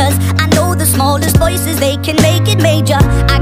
Cause I know the smallest voices, they can make it major. I